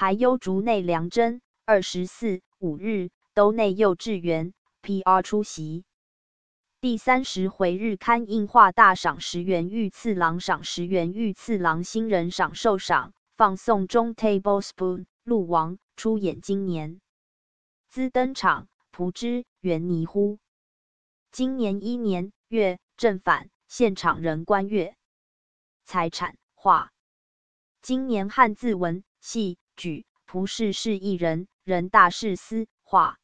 排优竹内良真二十四五日都内幼稚园 PR 出席。第三十回日刊印画大赏十元御赐郎赏十元御赐郎新人赏受赏放送中 Tablespoon 鹿王出演今年兹登场蒲之元尼乎？今年一年月正反现场人观月财产画。今年汉字文系举蒲氏是一人人大事司画。